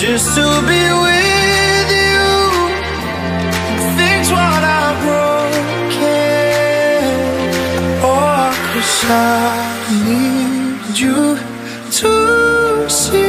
just to be with you, fix what I've broken. Oh, 'cause I need you to see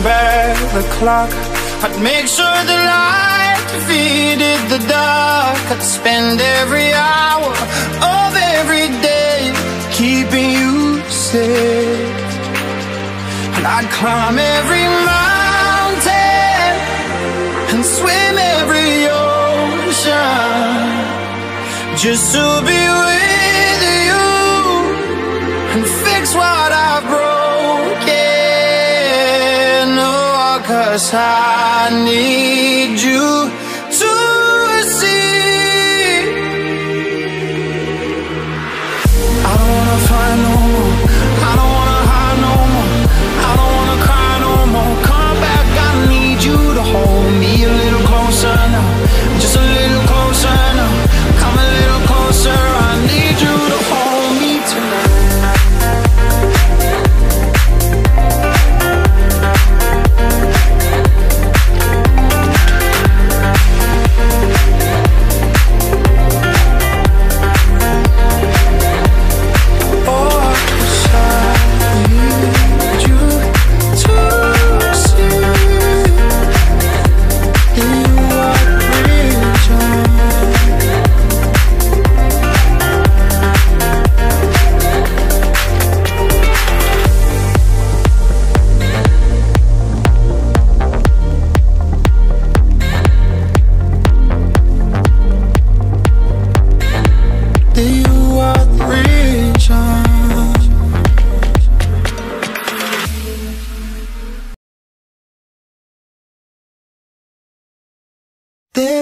back the clock, I'd make sure the light defeated the dark. I'd spend every hour of every day keeping you safe. And I'd climb every mountain and swim every ocean just to be cause I need you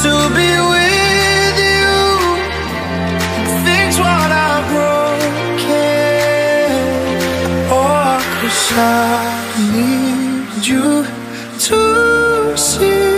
to be with you, fix what I've broken. Oh, 'cause I need you to see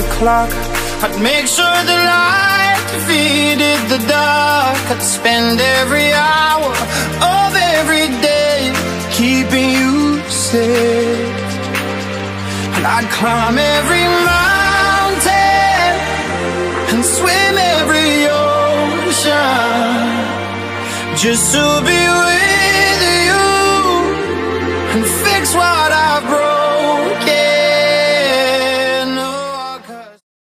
the clock I'd make sure the light defeated the dark I'd spend every hour of every day Keeping you safe And I'd climb every mountain And swim every ocean Just to be with you.